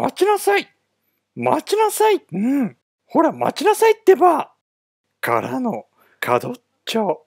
待ちなさい待ちなさいうん。ほら、待ちなさいってばからの、角っちょ。